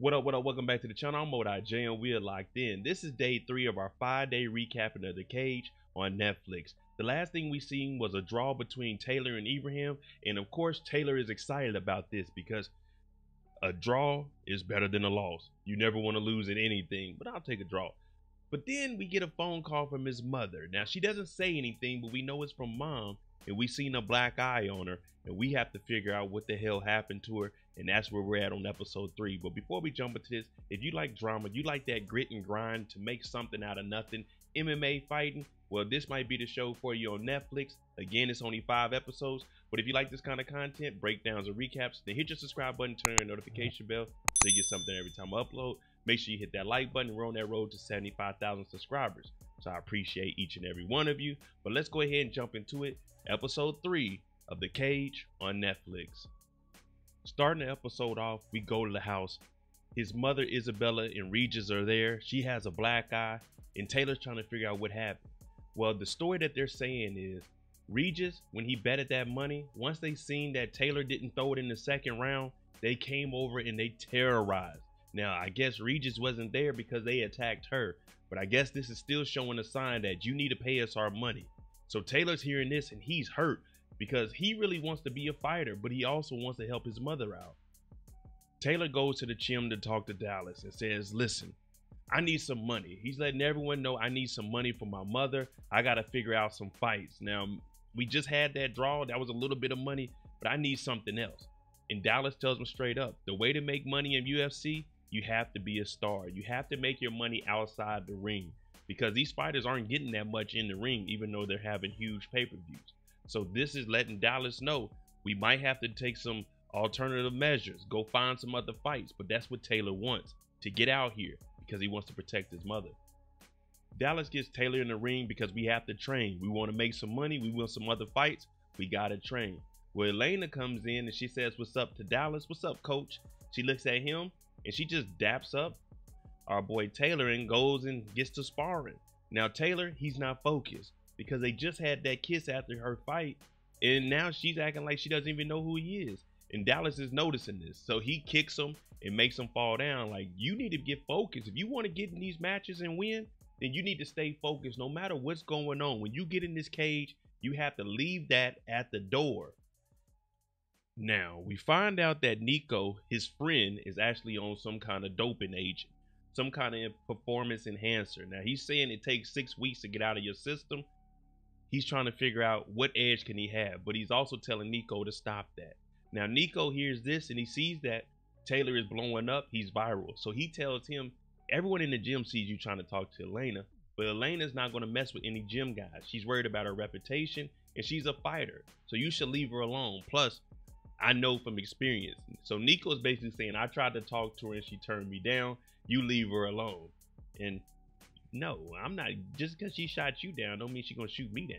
What up, what up? Welcome back to the channel. I'm MoeDotJ and we are locked in. This is day three of our five day recapping of The Cage on Netflix. The last thing we seen was a draw between Taylor and Ibrahim, and of course, Taylor is excited about this because a draw is better than a loss. You never want to lose at anything, but I'll take a draw. But then we get a phone call from his mother. Now, she doesn't say anything, but we know it's from mom, and we seen a black eye on her, and we have to figure out what the hell happened to her and that's where we're at on episode three. But before we jump into this, if you like drama, you like that grit and grind to make something out of nothing, MMA fighting, well, this might be the show for you on Netflix. Again, it's only five episodes, but if you like this kind of content, breakdowns and recaps, then hit your subscribe button, turn your notification bell so you get something every time I upload. Make sure you hit that like button. We're on that road to 75,000 subscribers. So I appreciate each and every one of you. But let's go ahead and jump into it. Episode three of The Cage on Netflix. Starting the episode off, we go to the house. His mother, Isabella, and Regis are there. She has a black eye, and Taylor's trying to figure out what happened. Well, the story that they're saying is Regis, when he betted that money, once they seen that Taylor didn't throw it in the second round, they came over and they terrorized. Now, I guess Regis wasn't there because they attacked her, but I guess this is still showing a sign that you need to pay us our money. So Taylor's hearing this and he's hurt because he really wants to be a fighter, but he also wants to help his mother out. Taylor goes to the gym to talk to Dallas and says, Listen, I need some money. He's letting everyone know I need some money for my mother. I got to figure out some fights. Now, we just had that draw. That was a little bit of money, but I need something else. And Dallas tells him straight up the way to make money in UFC, you have to be a star. You have to make your money outside the ring because these fighters aren't getting that much in the ring, even though they're having huge pay per views. So this is letting Dallas know we might have to take some alternative measures, go find some other fights. But that's what Taylor wants to get out here because he wants to protect his mother. Dallas gets Taylor in the ring because we have to train. We want to make some money. We want some other fights. We got to train. Well, Elena comes in and she says, What's up to Dallas? What's up, coach? She looks at him and she just daps up our boy Taylor and goes and gets to sparring. Now, Taylor, he's not focused because they just had that kiss after her fight, and now she's acting like she doesn't even know who he is. And Dallas is noticing this, so he kicks him and makes him fall down. Like you need to get focused. If you want to get in these matches and win, then you need to stay focused no matter what's going on. When you get in this cage, you have to leave that at the door. Now, we find out that Niko, his friend, is actually on some kind of doping agent, some kind of performance enhancer. Now, he's saying it takes six weeks to get out of your system he's trying to figure out what edge can he have, but he's also telling Niko to stop that. Now Niko hears this and he sees that Taylor is blowing up. He's viral, so he tells him everyone in the gym sees you trying to talk to Elena, but Elena's not going to mess with any gym guys. She's worried about her reputation and she's a fighter, so you should leave her alone. Plus, I know from experience. So Niko is basically saying, I tried to talk to her and she turned me down. You leave her alone. And no, I'm not. Just because she shot you down, don't mean she's gonna shoot me down.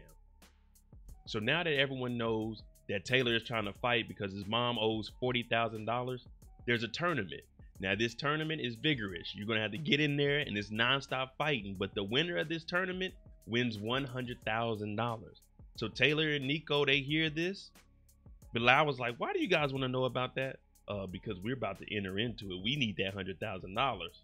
So now that everyone knows that Taylor is trying to fight because his mom owes forty thousand dollars, there's a tournament. Now this tournament is vigorous. You're gonna have to get in there and it's nonstop fighting. But the winner of this tournament wins one hundred thousand dollars. So Taylor and Niko, they hear this. Bilal was like, "Why do you guys want to know about that?" Uh, because we're about to enter into it. We need that hundred thousand dollars.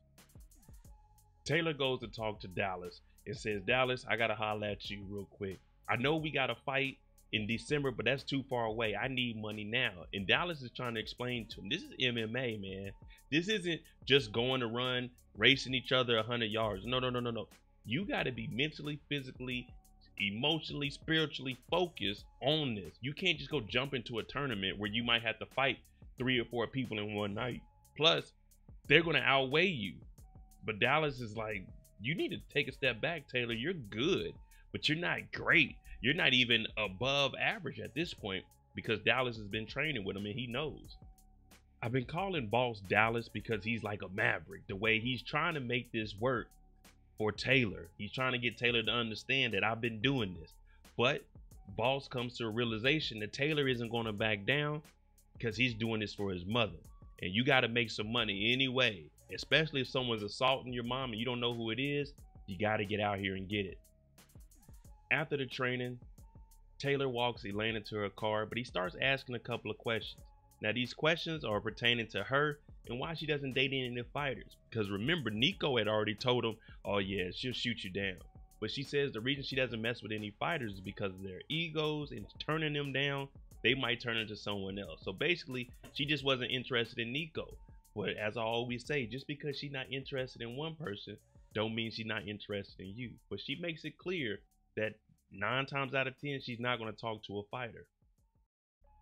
Taylor goes to talk to Dallas and says, Dallas, I gotta holler at you real quick. I know we got to fight in December, but that's too far away. I need money now. And Dallas is trying to explain to him, this is MMA, man. This isn't just going to run, racing each other 100 yards. No, no, no, no, no. You got to be mentally, physically, emotionally, spiritually focused on this. You can't just go jump into a tournament where you might have to fight three or four people in one night. Plus, they're going to outweigh you. But Dallas is like, you need to take a step back, Taylor. You're good, but you're not great. You're not even above average at this point because Dallas has been training with him and he knows. I've been calling Boss Dallas because he's like a maverick. The way he's trying to make this work for Taylor. He's trying to get Taylor to understand that I've been doing this. But Boss comes to a realization that Taylor isn't going to back down because he's doing this for his mother. And you got to make some money anyway especially if someone's assaulting your mom and you don't know who it is, you got to get out here and get it. After the training, Taylor walks Elena to her car, but he starts asking a couple of questions. Now, these questions are pertaining to her and why she doesn't date any of the fighters. Because remember, Niko had already told him, oh yeah, she'll shoot you down. But she says the reason she doesn't mess with any fighters is because of their egos and turning them down, they might turn into someone else. So basically, she just wasn't interested in Niko. But as I always say, just because she's not interested in one person, don't mean she's not interested in you. But she makes it clear that nine times out of ten, she's not going to talk to a fighter.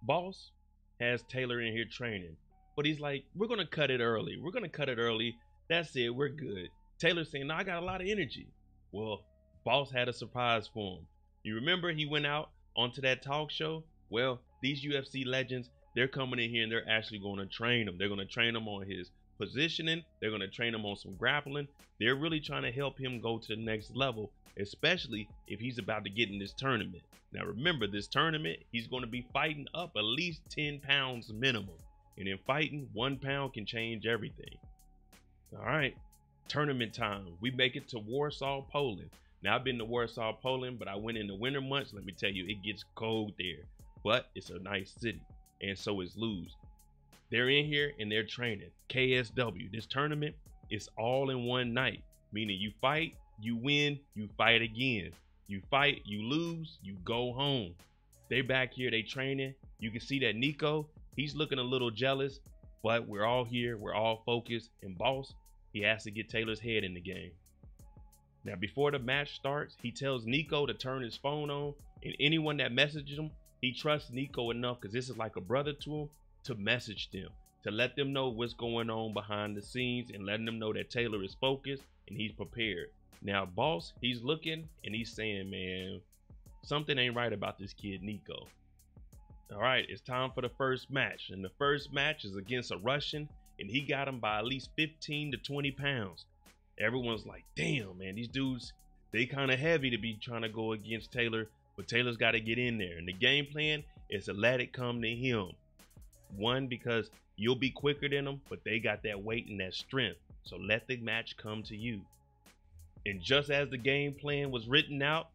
Boss has Taylor in here training, but he's like, we're going to cut it early. We're going to cut it early. That's it. We're good. Taylor's saying, no, I got a lot of energy. Well, Boss had a surprise for him. You remember he went out onto that talk show? Well, these UFC legends, they're coming in here and they're actually going to train him. They're going to train him on his positioning. They're going to train him on some grappling. They're really trying to help him go to the next level, especially if he's about to get in this tournament. Now, remember, this tournament, he's going to be fighting up at least 10 pounds minimum. And in fighting, one pound can change everything. All right, tournament time. We make it to Warsaw, Poland. Now, I've been to Warsaw, Poland, but I went in the winter months. Let me tell you, it gets cold there, but it's a nice city. And so is Luz. They're in here and they're training. KSW. This tournament is all in one night, meaning you fight, you win, you fight again. You fight, you lose, you go home. They back here, they training. You can see that Niko, he's looking a little jealous, but we're all here, we're all focused. And boss, he has to get Taylor's head in the game. Now, before the match starts, he tells Niko to turn his phone on, and anyone that messages him, he trusts Niko enough because this is like a brother to him to message them, to let them know what's going on behind the scenes and letting them know that Taylor is focused and he's prepared. Now, boss, he's looking and he's saying, man, something ain't right about this kid, Niko. All right, it's time for the first match. And the first match is against a Russian, and he got him by at least 15 to 20 pounds. Everyone's like, damn, man, these dudes, they kind of heavy to be trying to go against Taylor, but Taylor's got to get in there. And the game plan is to let it come to him. One, because you'll be quicker than them, but they got that weight and that strength. So let the match come to you. And just as the game plan was written out,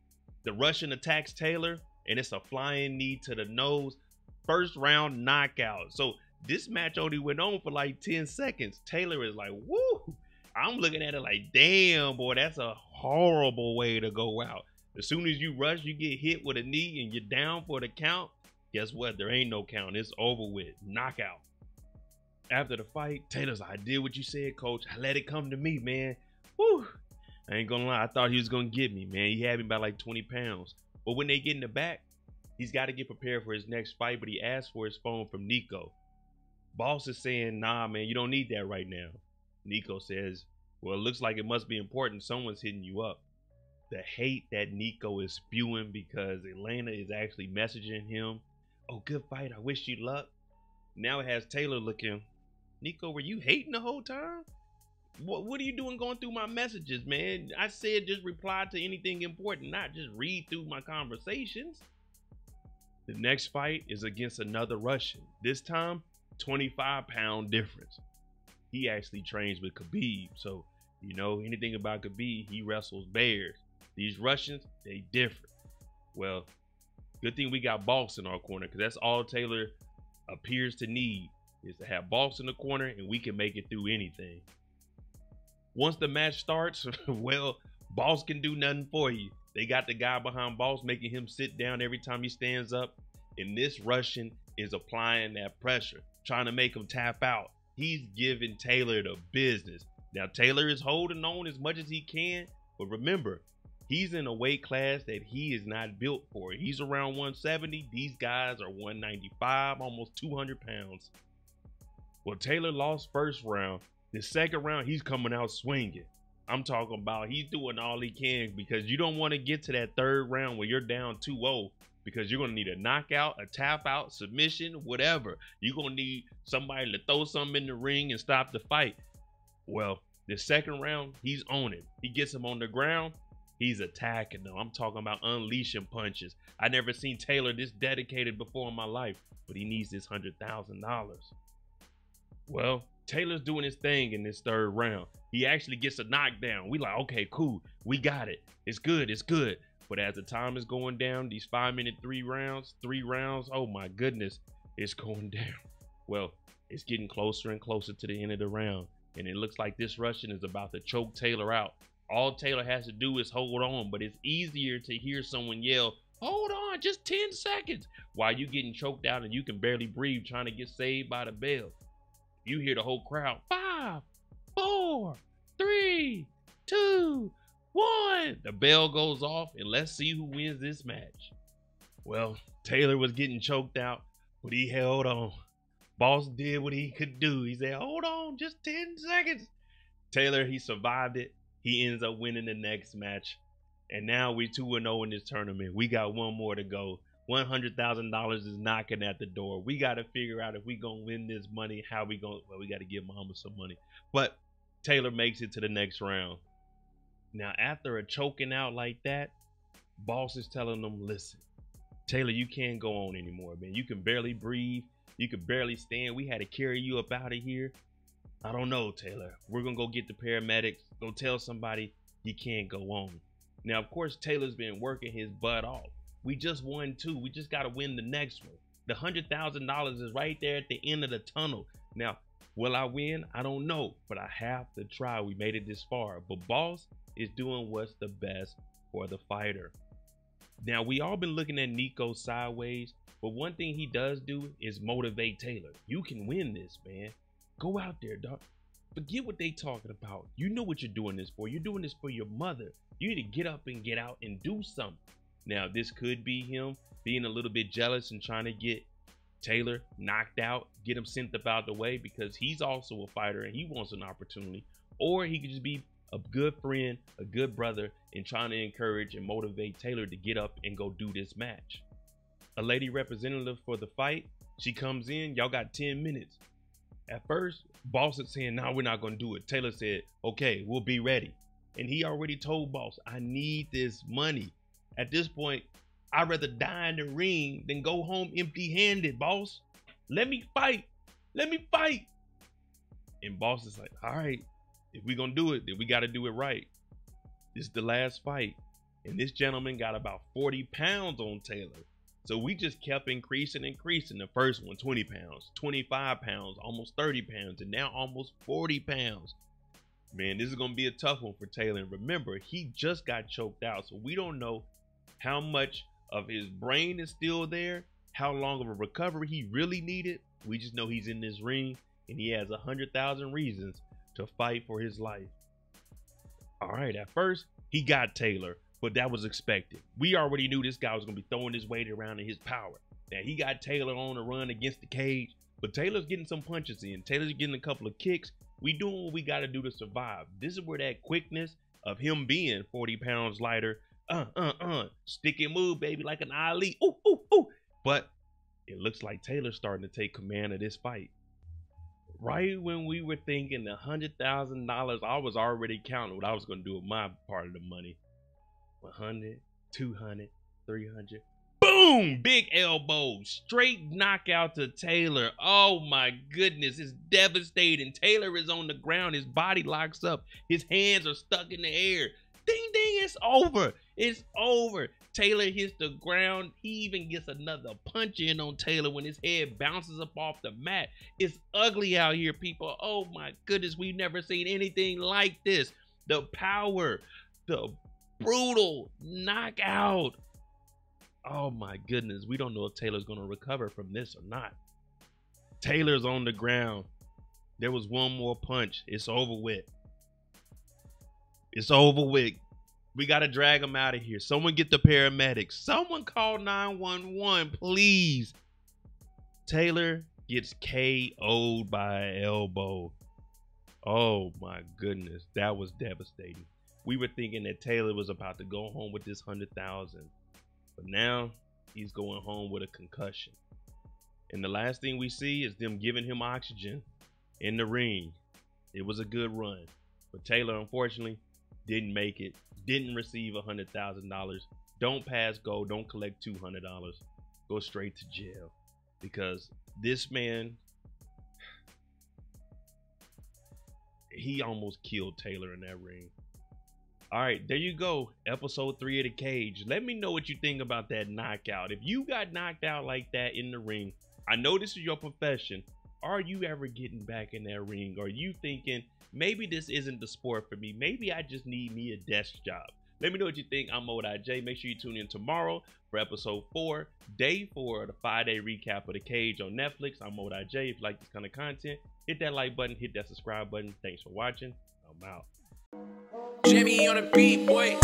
the Russian attacks Taylor, and it's a flying knee to the nose. First round knockout. So this match only went on for like 10 seconds. Taylor is like, woo. I'm looking at it like, damn, boy, that's a horrible way to go out. As soon as you rush, you get hit with a knee and you're down for the count guess what? There ain't no count. It's over with. Knockout. After the fight, Taylor's like, I did what you said, coach. I let it come to me, man. Whew. I ain't gonna lie. I thought he was gonna get me, man. He had me by like 20 pounds. But when they get in the back, he's got to get prepared for his next fight. But he asked for his phone from Niko. Boss is saying, nah, man, you don't need that right now. Niko says, well, it looks like it must be important. Someone's hitting you up. The hate that Niko is spewing because Elena is actually messaging him oh, good fight. I wish you luck. Now it has Taylor looking. Niko, were you hating the whole time? What What are you doing going through my messages, man? I said just reply to anything important, not just read through my conversations. The next fight is against another Russian. This time, 25 pound difference. He actually trains with Khabib, so you know anything about Khabib, he wrestles bears. These Russians, they different. Well, Good thing we got Boss in our corner because that's all Taylor appears to need is to have Boss in the corner and we can make it through anything. Once the match starts, well, Boss can do nothing for you. They got the guy behind Boss making him sit down every time he stands up. And this Russian is applying that pressure, trying to make him tap out. He's giving Taylor the business. Now, Taylor is holding on as much as he can, but remember, he's in a weight class that he is not built for. He's around 170. These guys are 195, almost 200 pounds. Well, Taylor lost first round. The second round, he's coming out swinging. I'm talking about he's doing all he can because you don't want to get to that third round where you're down 2-0 because you're going to need a knockout, a tap out, submission, whatever. You're going to need somebody to throw something in the ring and stop the fight. Well, the second round, he's on it. He gets him on the ground. He's attacking them. I'm talking about unleashing punches. I never seen Taylor this dedicated before in my life, but he needs this hundred thousand dollars. Well, Taylor's doing his thing in this third round. He actually gets a knockdown. We like, okay, cool. We got it. It's good. It's good. But as the time is going down, these five minute three rounds, three rounds, oh my goodness, it's going down. Well, It's getting closer and closer to the end of the round. And it looks like this Russian is about to choke Taylor out. All Taylor has to do is hold on, but it's easier to hear someone yell, Hold on, just 10 seconds, while you're getting choked out and you can barely breathe trying to get saved by the bell. You hear the whole crowd, five, four, three, two, one. The bell goes off, and let's see who wins this match. Well, Taylor was getting choked out, but he held on. Boss did what he could do. He said, Hold on, just 10 seconds. Taylor, he survived it. He ends up winning the next match. And now we 2 0 in this tournament. We got one more to go. $100,000 is knocking at the door. We got to figure out if we going to win this money, how we going to, well, we got to give mama some money. But Taylor makes it to the next round. Now, after a choking out like that, boss is telling them, listen, Taylor, you can't go on anymore, man. You can barely breathe. You could barely stand. We had to carry you up out of here. I don't know, Taylor. We're to go get the paramedics. Go tell somebody you can't go on. Now, of course, Taylor's been working his butt off. We just won two. We just got to win the next one. The $100,000 is right there at the end of the tunnel. Now, will I win? I don't know, but I have to try. We made it this far. But Boss is doing what's the best for the fighter. Now, we all been looking at Niko sideways, but one thing he does do is motivate Taylor. You can win this, man. Go out there, dog. Forget what they talking about. You know what you're doing this for. You're doing this for your mother. You need to get up and get out and do something. Now, this could be him being a little bit jealous and trying to get Taylor knocked out, get him sent about the way because he's also a fighter and he wants an opportunity. Or he could just be a good friend, a good brother, and trying to encourage and motivate Taylor to get up and go do this match. A lady representative for the fight, she comes in, y'all got 10 minutes. At first, Boss is saying, nah, we're not gonna do it. Taylor said, okay, we'll be ready. And he already told Boss, I need this money. At this point, I'd rather die in the ring than go home empty handed, boss. Let me fight. Let me fight. And boss is like, all right, if we're going to do it, then we got to do it right. This is the last fight. And this gentleman got about 40 pounds on Taylor. So we just kept increasing, increasing. The first one, 20 pounds, 25 pounds, almost 30 pounds, and now almost 40 pounds. Man, this is going to be a tough one for Taylor. And remember, he just got choked out. So we don't know how much of his brain is still there, how long of a recovery he really needed. We just know he's in this ring and he has a hundred thousand reasons to fight for his life. All right, at first he got Taylor, but that was expected. We already knew this guy was gonna be throwing his weight around in his power. Now he got Taylor on a run against the cage, but Taylor's getting some punches in. Taylor's getting a couple of kicks. We doing what we got to do to survive. This is where that quickness of him being 40 pounds lighter uh, uh, uh, stick and move, baby, like an Ali. Ooh, ooh, ooh. But it looks like Taylor's starting to take command of this fight. Right when we were thinking the hundred thousand dollars, I was already counting what I was gonna do with my part of the money. 100, 200, 300. Boom! Big elbow, straight knockout to Taylor. Oh my goodness, it's devastating. Taylor is on the ground, his body locks up, his hands are stuck in the air. Ding ding, it's over. It's over. Taylor hits the ground. He even gets another punch in on Taylor when his head bounces up off the mat. It's ugly out here, people. Oh my goodness, we've never seen anything like this. The power, the brutal knockout. Oh my goodness, we don't know if Taylor's going to recover from this or not. Taylor's on the ground. There was one more punch. It's over with. It's over with. We got to drag him out of here. Someone get the paramedics. Someone call 911, please. Taylor gets KO'd by elbow. Oh my goodness, that was devastating. We were thinking that Taylor was about to go home with this 100,000. But now he's going home with a concussion. And the last thing we see is them giving him oxygen in the ring. It was a good run. But Taylor, unfortunately, didn't make it, didn't receive a hundred thousand dollars, don't pass go, don't collect two hundred dollars, go straight to jail. Because this man he almost killed Taylor in that ring. All right, there you go. Episode three of the cage. Let me know what you think about that knockout. If you got knocked out like that in the ring, I know this is your profession, Are you ever getting back in that ring? Are you thinking maybe this isn't the sport for me? Maybe I just need me a desk job. Let me know what you think. I'm Mo.J. Make sure you tune in tomorrow for episode four, day four of the five day recap of The Cage on Netflix. I'm Mo.J. If you like this kind of content, hit that like button, hit that subscribe button. Thanks for watching. I'm out. Jimmy on a beat, boy.